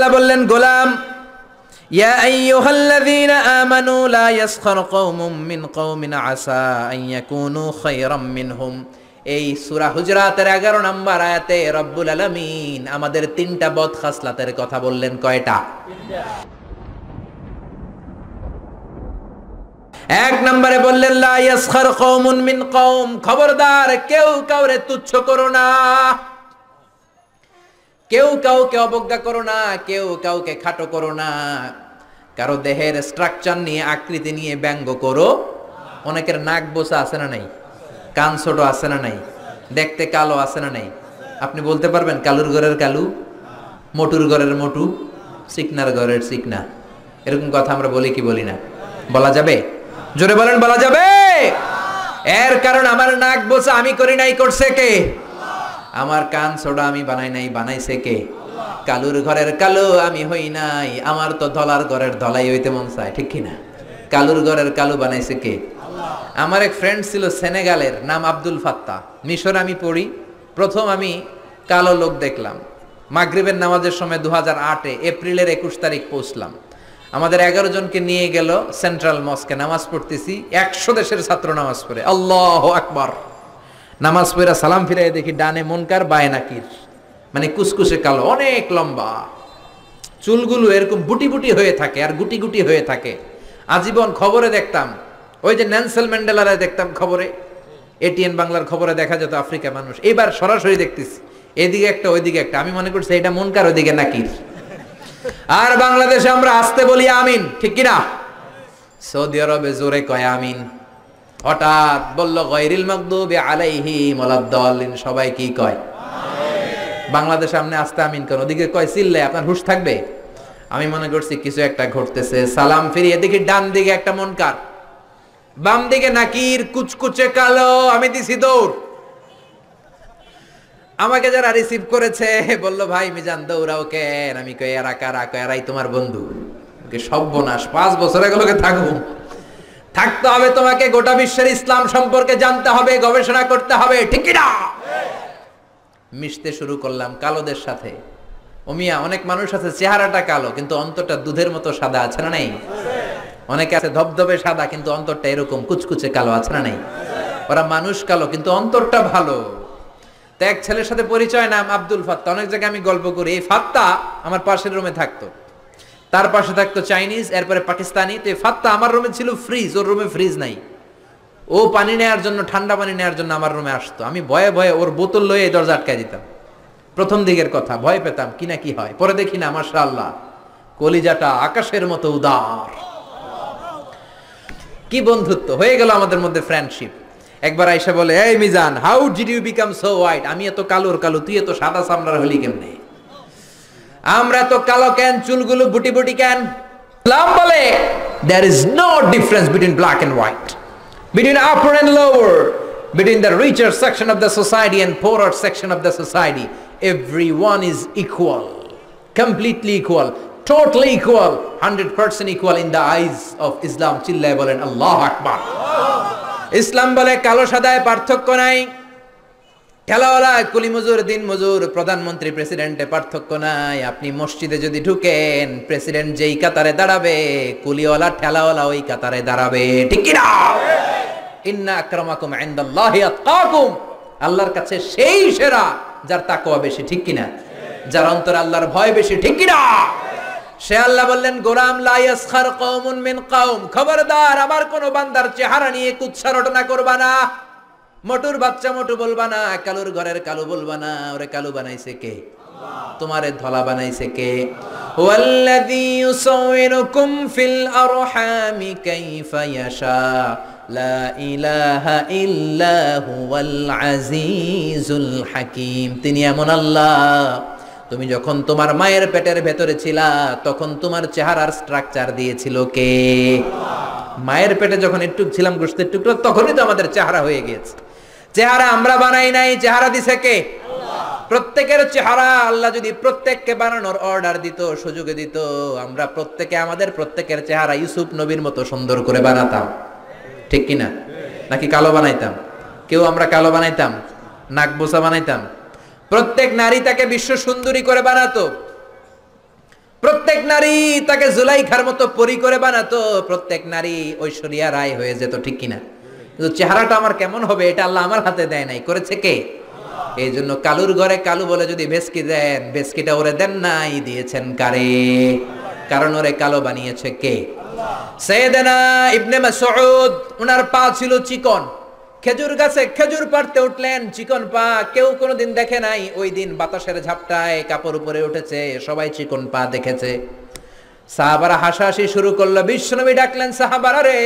বললেন, গোলাম আইয়ুহাল্লাযীনা আমানু লা ইয়াসখার কওমুম কওমিন আসা আন ইয়াকুনু খায়রাম মিনহুম। এই সূরা হুজরাতের 11 নম্বর আয়াতে রব্বুল আলামিন আমাদের তিনটা বদ খাসলাতের কথা বললেন, কয়টা? এক নম্বরে বললেন, লা ইয়াসখার মিন কওম। খবরদার, কেউ কাউরে তুচ্ছ করো না। কেউ কাউকে অবজ্ঞা করো না, কেউ কাউকে খাটো করো না। কারও দেহের স্ট্রাকচার নিয়ে, আকৃতি নিয়ে ব্যঙ্গ করো। অনেকের নাক বোসা আছে না নাই? কান ছোট আছে না নাই? দেখতে কালো আছে না নাই? আপনি বলতে পারবেন, কালুর ঘরের কালু, মোটুর ঘরের মোটু, সিকনার ঘরের সিকনা। এরকম কথা আমরা বলি কি বলি না? বলা যাবে? জোরে বলেন, বলা যাবে? এর কারণ আমার নাক বোসা আমি করি নাই, করছে কে? আমার কান ছোড়া আমি বানাই নাই, বানাইছে কে? কালুর ঘরের কালো, আমি হই নাই। আমার তো ধলার ঘরের ধলাই হইতে মন চায়, ঠিক কিনা? কালুর ঘরের কালু বানাইছে কে? আমার এক ফ্রেন্ড ছিল সেনেগালের, নাম আব্দুল ফাত্তা মিশর আমি পড়ি, প্রথম আমি কালো লোক দেখলাম। মাগরিবের নামাজের সময় দু হাজার আটে এপ্রিলের একুশ তারিখ পৌঁছলাম। আমাদের এগারো জনকে নিয়ে গেল সেন্ট্রাল মস্কে, নামাজ পড়তেছি। একশো দেশের ছাত্র নামাজ পড়ে। আল্লাহ আকবার। নামাজ পড়া সালাম ফিরাই দেখি ডানে মনকার, বায়ে নাকির। মানে কুসকুসে কালো, অনেক লম্বা। চুলগুলো এরকম বুটি বুটি হয়ে থাকে আর গুটি গুটি হয়ে থাকে। আজীবন খবরে দেখতাম। ওই যে ন্যান্সেল ম্যান্ডেলারা দেখতাম খবরে। এটিএন বাংলার খবরে দেখা যেত আফ্রিকা মানুষ। এবার সরাসরি দেখতেছি। এদিকে একটা, ওইদিকে একটা। আমি মনে করছি এটা মনকার, ওইদিকে নাকির। আর বাংলাদেশে আমরা আসতে বলি আমিন। ঠিক কিনা? সৌদি আরবে জোরে কয় আমিন। হঠাৎ বলল গৈরিল মকদুবি আলাইহি মোলাদ্দলিন সবাই কি কয়? বাংলাদেশ সামনে আসতে আমিন কেন ওদিকে কয় চিল্লে আপনার হুশ থাকবে? আমি মনে করছি কিছু একটা ঘটতেছে। সালাম ফিরিয়ে দেখি ডান দিকে একটা মনকার বাম দিকে নাকির কুচকুচে কালো আমি দিছি দৌড়। আমাকে যারা রিসিভ করেছে বলল ভাই মিজান দৌড়াও কেন? আমি কই এরা কারা? কয় এরাই তোমার বন্ধু। সব সব্যনাশ পাঁচ বছর এগুলোকে থাকব থাকতে হবে তোমাকে, গোটা বিশ্বের ইসলাম সম্পর্কে জানতে হবে, গবেষণা করতে হবে, ঠিক না মিশতে শুরু করলাম কালোদের সাথে। ওমিয়া অনেক মানুষ আছে, চেহারাটা কালো, কিন্তু অন্তরটা দুধের মতো সাদা, আছে না নেই? অনেকে আছে ধবধবে সাদা, কিন্তু অন্তরটা এরকম কুচকুচে কালো, আছে না নেই? ওরা মানুষ কালো, কিন্তু অন্তরটা ভালো। তো এক ছেলের সাথে পরিচয় নাম আব্দুল ফাত্তা। অনেক জায়গায় আমি গল্প করি, এই ফাত্তা আমার পাশের রুমে থাকতো। তার পাশে থাকতো চাইনিজ, এরপরে পাকিস্তানি। তো ফাত্তা আমার রুমে ছিল ফ্রিজ ওর রুমে ফ্রিজ নাই। ও পানি নেওয়ার জন্য, ঠান্ডা পানি নেওয়ার জন্য আমার রুমে আসতো। আমি ভয়ে ভয়ে ওর বোতল লয়ে এই দরজা আটকায় দিতাম। প্রথম দিকের কথা, ভয় পেতাম, কি না কি হয়। পরে দেখি না মাসা আল্লাহ কলিজাটা আকাশের মতো উদার। কি বন্ধুত্ব, হয়ে গেল আমাদের মধ্যে ফ্রেন্ডশিপ একবার আইসা বলে, এই Mizan how did you become so white আমি এত কালোর কালো, তুই এত সাদা সামলার হলি কেমনে? আমরা তো কালো কেন চুলগুলো বুটি বুটি কেন ইসলাম বলে there is no difference between black and white between upper and lower between the richer section of the society and poorer section of the society everyone is equal completely equal totally equal 100% equal in the eyes of Islam চিল্লায় বলেন আল্লাহ আকবার ইসলাম বলে কালো সাদায় পার্থক্য নাই ঠেলাওয়ালা কুলি মজুর দিন মজুর প্রধানমন্ত্রী, প্রেসিডেন্টে পার্থক্য নাই। আপনি মসজিদে যদি ঢুকেন, প্রেসিডেন্ট যেই কাতারে দাঁড়াবে, কুলিওয়ালা, ঠেলাওয়ালা ওই কাতারে দাঁড়াবে। ঠিক না ইন্না আক্রামাকুম আল্লাহর কাছে সেই সেরা, যার তাকওয়া বেশি, ঠিক কি না যার অন্তর আল্লাহর ভয় বেশি, ঠিক কি না সে আল্লাহ বললেন, গোলাম লা ইয়াসখার কওমুন মিন কওম। খবরদার, আমার কোন বান্দার চেহারা নিয়ে কুৎসা রটনা করবা না। মটুর বাচ্চা মটু বলবা না, কালুর ঘরের কালু বলবা না, ওরে কালু বানাইছে কে? তোমারে ধলা বানাইছে কে? ওয়াল্লাযী ইউসাউইরুকুম ফিল আরহামি কাইফা ইয়াশা, লা ইলাহা ইল্লা হুয়াল আজিজুল হাকীম। তিনি এমন আল্লাহ, তুমি যখন তোমার মায়ের পেটের ভেতরে ছিলা, তখন তোমার চেহারার স্ট্রাকচার দিয়েছিল কে? মায়ের পেটে যখন একটু ছিলাম গোষ্ঠীর টুকরো, তখনই তো আমাদের চেহারা হয়ে গিয়েছে। চেহারা আমরা বানাই নাই, চেহারা দিছে কে? প্রত্যেকের চেহারা আল্লাহ যদি প্রত্যেককে বানানোর অর্ডার দিত, সুযোগে দিত, আমরা প্রত্যেকে আমাদের প্রত্যেকের চেহারা ইউসুফ নবীর মতো সুন্দর করে বানাতাম। ঠিক কিনা? নাকি কালো বানাইতাম? কেউ আমরা কালো বানাইতাম? নাক বোসা বানাইতাম? প্রত্যেক নারী তাকে বিশ্ব সুন্দরী করে বানাতো। প্রত্যেক নারী তাকে জুলাইখার মতো পরি করে বানাতো। প্রত্যেক নারী ঐশ্বরিয়া রায় হয়ে যেত, ঠিক কিনা? চেহারাটা আমার কেমন হবে এটা আল্লাহ আমার হাতে দেয় নাই। করেছে কে? এই জন্য কালুর ঘরে কালু বলে যদি ভেসকি দেন, ভেসকিটা ওরে দেন নাই, দিয়েছেন কারে? কারণ ওরে কালো বানিয়েছে কে? সৈয়দনা ইবনে মাসউদ ওনার পা ছিল চিকন। খেজুর গাছে খেজুর পাড়তে উঠলেন, চিকন পা কেউ কোনোদিন দেখে নাই। ওই দিন বাতাসের ঝাপটায় কাপড় উপরে উঠেছে, সবাই চিকন পা দেখেছে। সাহাবারা হাসাহাসি শুরু করল, বিশ্বনবী ডাকলেন, সাহাবারা রে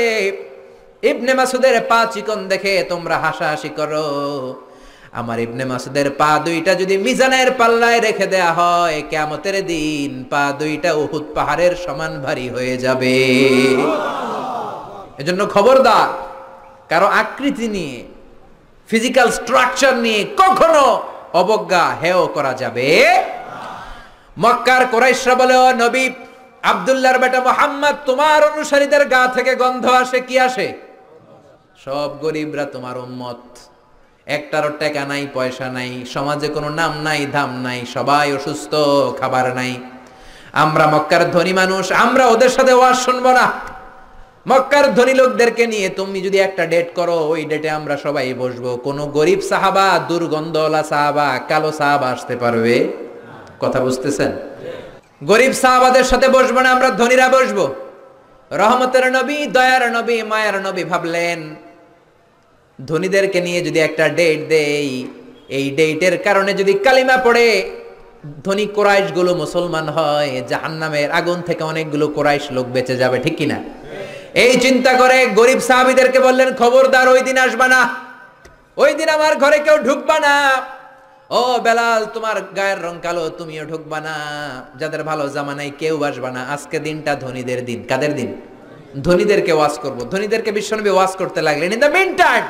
ইবনে মাসুদের পা চিকন দেখে তোমরা হাসাহাসি করো। আমার ইবনে মাসুদের পা দুইটা যদি মিজানের পাল্লায় রেখে দেয়া হয় কেমতের দিন পা দুইটা উহুদ পাহাড়ের সমান ভারী হয়ে যাবে। এজন্য খবরদার কারও আকৃতি নিয়ে ফিজিক্যাল স্ট্রাকচার নিয়ে কখনো অবজ্ঞা হেও করা যাবে মক্কার কোরাইশরা বলে ও নবী আব্দুল্লাহর বেটা মোহাম্মদ তোমার অনুসারীদের গা থেকে গন্ধ আসে কি আসে? সব গরিবরা তোমার উম্মত। একটারও টাকা নাই, পয়সা নাই, সমাজে কোনো নাম নাই, ধাম নাই, সবাই অসুস্থ, খাবার নাই। আমরা মক্কার ধনী মানুষ, আমরা ওদের সাথে ওয়াজ শুনব না। মক্কার ধনী লোকদেরকে নিয়ে তুমি যদি একটা ডেট করো, ওই ডেটে আমরা সবাই বসবো। কোন গরিব সাহাবা, দুর্গন্ধওয়ালা সাহাবা, কালো সাহাবা আসতে পারবে? কথা বুঝতেছেন? গরিব সাহাবাদের সাথে বসবো না, আমরা ধনীরা বসবো। রহমতের নবী, দয়ার নবী, মায়ার নবী ভাবলেন ধনীদেরকে নিয়ে যদি একটা ডেট দেই, এই ডেটের কারণে যদি কালিমা পড়ে, ধনী কোরাইশগুলো মুসলমান হয়, জাহান্নামের আগুন থেকে অনেকগুলো কোরাইশ লোক বেঁচে যাবে, ঠিক কিনা? এই চিন্তা করে গরিব সাহাবিদেরকে বললেন, খবরদার, ওই দিন আসবা না। ওই দিন আমার ঘরে কেউ ঢুকবা না। ও বেলাল, তোমার গায়ের রং কালো, তুমিও ঢুকবা না। যাদের ভালো জামা নাই, কেউ আসবা না। আজকে দিনটা ধনীদের দিন। কাদের দিন? ধনীদেরকে ওয়াজ করব। ধনীদেরকে বিশ্বনবী ওয়াজ করতে লাগলেন। ইন দ্য মিন টাইম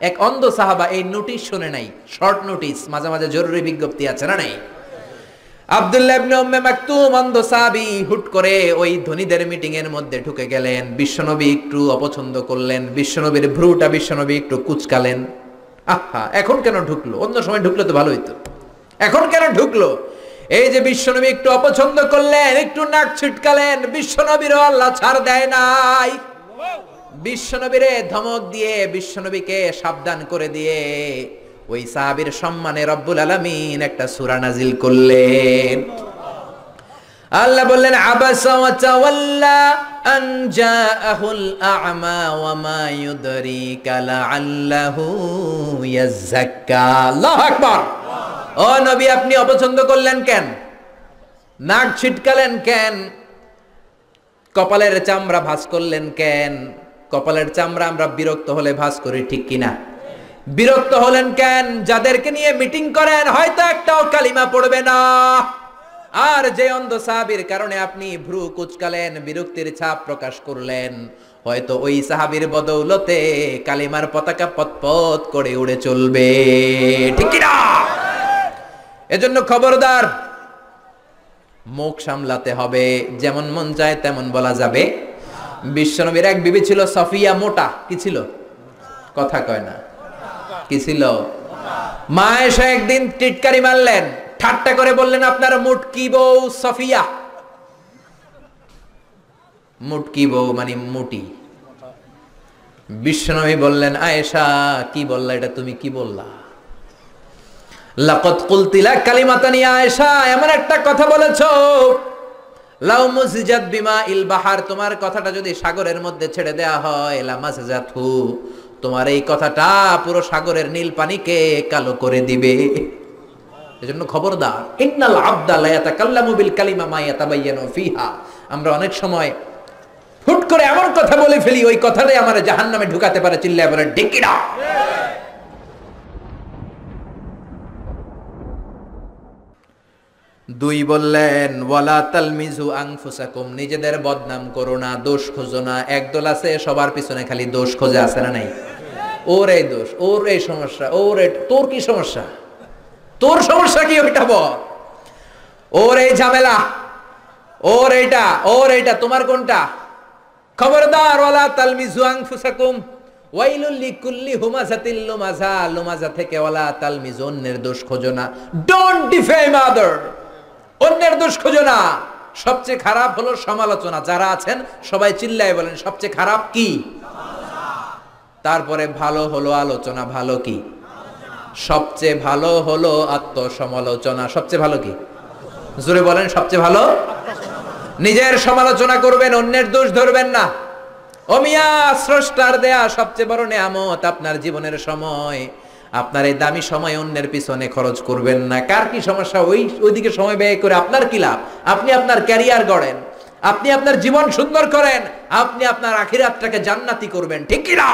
এক অন্ধ সাহাবা এই নোটিশ শুনে নাই। শর্ট নোটিশ মাঝে মাঝে জরুরি বিজ্ঞপ্তি আছে না নাই? আব্দুল্লাহ ইবনে উম্মে মাকতুম, অন্ধ সাহাবী হুট করে ওই ধনীদের মিটিং এর মধ্যে ঢুকে গেলেন। বিশ্বনবী একটু অপছন্দ করলেন। বিশ্বনবীর ভ্রুটা বিশ্বনবী একটু কুচকালেন। আহা, এখন কেন ঢুকলো? অন্য সময় ঢুকলে তো ভালো হইতো। এখন কেন ঢুকলো? এই যে বিশ্বনবী একটু অপছন্দ করলেন, একটু নাক ছিটকালেন, বিশ্বনবীরও আল্লাহ ছাড় দেয় নাই। বিশ্বনবীরে ধমক দিয়ে বিশ্বনবীকে সাবধান করে দিয়ে ওই সাহাবীর সম্মানে রব্বুল আলামিন একটা সূরা নাজিল করলেন। আল্লাহ বললেন, আবাসা ওয়া তাওয়াল্লা আন জাআহুল আ'মা ওয়া মা ইউদরিকা লাআল্লাহু ইয়াযাক্কা আল্লাহু আকবার। ও নবী, আপনি অপছন্দ করলেন কেন? নাক ছিটকালেন কেন? কপালের চামড়া ভাঁজ করলেন কেন? কপালের চামড়া আমরা বিরক্ত হলে ভাঁজ করি ঠিক কিনা? বিরক্ত হলেন কেন? যাদেরকে নিয়ে মিটিং করেন, হয়তো একটাও কালিমা পড়বে না। আর যে অন্ধ সাহাবির কারণে আপনি ভ্রু কুচকালেন, বিরক্তির ছাপ প্রকাশ করলেন, হয়তো ওই সাহাবির বদৌলতে কালিমার পতাকা পতপত করে উড়ে চলবে। ঠিক কিনা? এজন্য খবরদার, মুখ সামলাতে হবে, যেমন মন চায় তেমন বলা যাবে। বিশ্বনবীর এক বিবি ছিল সফিয়া মোটা, কি ছিল? কথা কয় না। কি ছিল? মা এসে একদিন টিটকারি মারলেন, ঠাট্টা করে বললেন, আপনার মুট কি বউ সফিয়া। মুট কি বউ মানে মুটি। বিশ্বনবী বললেন, আয়েশা, কি বললা, এটা তুমি কি বললা? লাকত কুলতিলা কালিমাতানি আয়েশা, এমন একটা কথা বলেছ? লাউ মুসিজাত বিমা ইল বাহার, তোমার কথাটা যদি সাগরের মধ্যে ছেড়ে দেয়া হয় লামাসিজাতহু তোমার এই কথাটা পুরো সাগরের নীল পানিকে কালো করে দিবে। এজন্য খবরদার, ইন্নাল আবদা লা ইয়াতাকাল্লামু বিল কালিমা মা ইয়াতাবায়ানু ফিহা। আমরা অনেক সময় হুট করে এমন কথা বলে ফেলি, ওই কথাটাই আমার জাহান্নামে ঢুকাতে পারে, চিল্লায় বলে ডেকিরা দুই বললেন, ওয়ালা তালমিজু আনফুসাকুম, নিজেদের বদনাম করো না, দোষ খোঁজো না। একদল আছে, সবার পিছনে খালি দোষ খোঁজে, আছে না নাই? ওর এই দোষ, ওর এই সমস্যা, ওর এই, তোর কি সমস্যা? তোর সমস্যা কি ওইটা বল? ওর এই ঝামেলা, ওর এইটা ওর এইটা, তোমার কোনটা? খবরদার, ওয়ালা তালমিজু আনফুসাকুম, ওয়াইলুল লিকুল্লি হুমাজাতিল লুমাজা লুমাজা থেকে ওয়ালা তালমিজু অন্যের দোষ খোঁজো না। ডোন্ট ডিফেম আদার অন্যের দোষ খোঁজো না। সবচেয়ে খারাপ হলো সমালোচনা। যারা আছেন, সবাই চিল্লায় বলেন, সবচেয়ে খারাপ কি? তারপরে ভালো হলো আলোচনা, ভালো কি? সবচেয়ে ভালো হলো আত্মসমালোচনা। সবচেয়ে ভালো কি? জোরে বলেন, সবচেয়ে ভালো? নিজের সমালোচনা করবেন, অন্যের দোষ ধরবেন না। অমিয়া স্রষ্টার দেয়া সবচেয়ে বড় নেয়ামত আপনার জীবনের সময়। আপনার এই দামি সময় অন্যের পিছনে খরচ করবেন না। কার কি সমস্যা? ওই, ওইদিকে সময় ব্যয় করে আপনার কি লাভ? আপনি আপনার ক্যারিয়ার গড়েন, আপনি আপনার জীবন সুন্দর করেন, আপনি আপনার আখিরাতটাকে জান্নাতি করবেন। ঠিক কি না?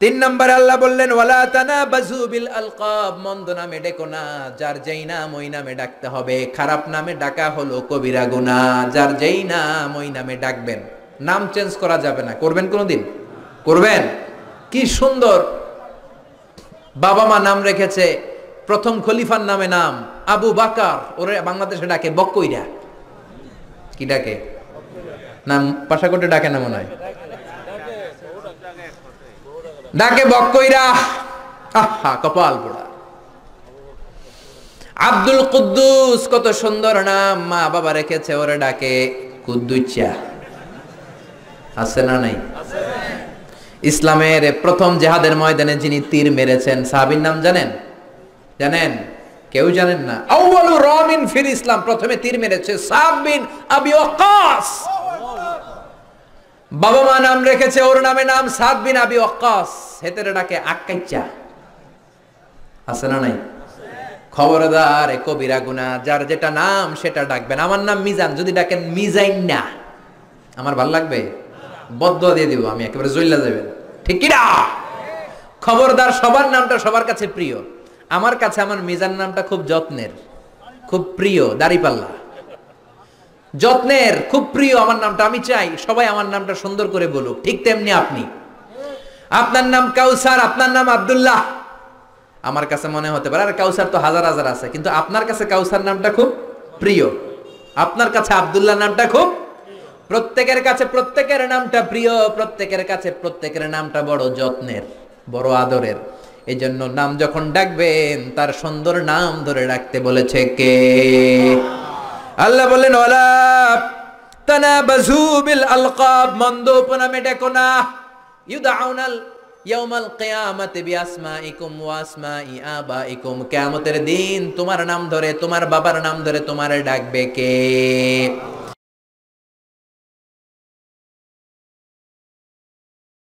তিন নম্বর আল্লাহ বললেন, ওয়ালা তানা বাজুবিল আলকাব। মন্দ নামে ডেকো না, যার যেই নাম ওই নামে ডাকতে হবে। খারাপ নামে ডাকা হলো কবিরা গুনা যার যেই নাম ওই নামে ডাকবেন। নাম চেঞ্জ করা যাবে না। করবেন কোনোদিন? করবেন? কি সুন্দর। বাবা মা নাম রেখেছে, প্রথম খলিফার নামে নাম, আবু বাকার, ওরে বাংলাদেশে ডাকে বক্কইরা। কি ডাকে? নাম পাশাকোটে ডাকে না মনে হয়? ডাকে বক্কইরা। আহা, কপাল পোড়া। আব্দুল কুদ্দুস, কত সুন্দর নাম, মা বাবা রেখেছে, ওরে ডাকে কুদ্দুচ্চা আছে না নাই? ইসলামের প্রথম জেহাদের ময়দানে যিনি তীর মেরেছেন, সাহাবীর নাম জানেন? জানেন? কেউ জানেন না। আউয়ালু রামিন ফির ইসলাম, প্রথমে তীর মেরেছে সাব বিন আবি ওয়াক্কাস। বাবা মা নাম রেখেছে, ওর নামে নাম সাদ বিন আবি ওয়াক্কাস। হেতেরে ডাকে আক্কাইচা আছে না নাই? খবরদার কবিরা গুনা যার যেটা নাম সেটা ডাকবেন। আমার নাম মিজান, যদি ডাকেন মিজাইন না আমার ভালো লাগবে? বদ্ধ দিয়ে দিব, আমি একেবারে জইলা যাবেন। ঠিক কিনা? খবরদার সবার নামটা সবার কাছে প্রিয়। আমার কাছে আমার মিজান নামটা খুব যত্নের, খুব প্রিয়, দাড়িপাল্লা। যত্নের, খুব প্রিয় আমার নামটা, আমি চাই সবাই আমার নামটা সুন্দর করে বলুক, ঠিক তেমনি আপনি। আপনার নাম কাউসার, আপনার নাম আব্দুল্লাহ। আমার কাছে মনে হতে পারে, আর কাউসার তো হাজার হাজার আছে, কিন্তু আপনার কাছে কাউসার নামটা খুব প্রিয়। আপনার কাছে আব্দুল্লাহ নামটা খুব প্রত্যেকের কাছে প্রত্যেকের নামটা প্রিয়, প্রত্যেকের কাছে প্রত্যেকের নামটা বড় যত্নের, বড় আদরের। এই জন্য নাম যখন ডাকবেন, তার সুন্দর নাম ধরে রাখতে বলেছে কে? আল্লাহ বললেন ওলা তানাবাজু বিল আলকাব, মন্দ উপনামে ডেকো না। ইউদাউনাল ইয়াউমাল কিয়ামাতি বিআসমাইকুম ওয়া আসমাই আবাইকুম কিয়ামতের দিন তোমার নাম ধরে, তোমার বাবার নাম ধরে তোমার ডাকবে কে?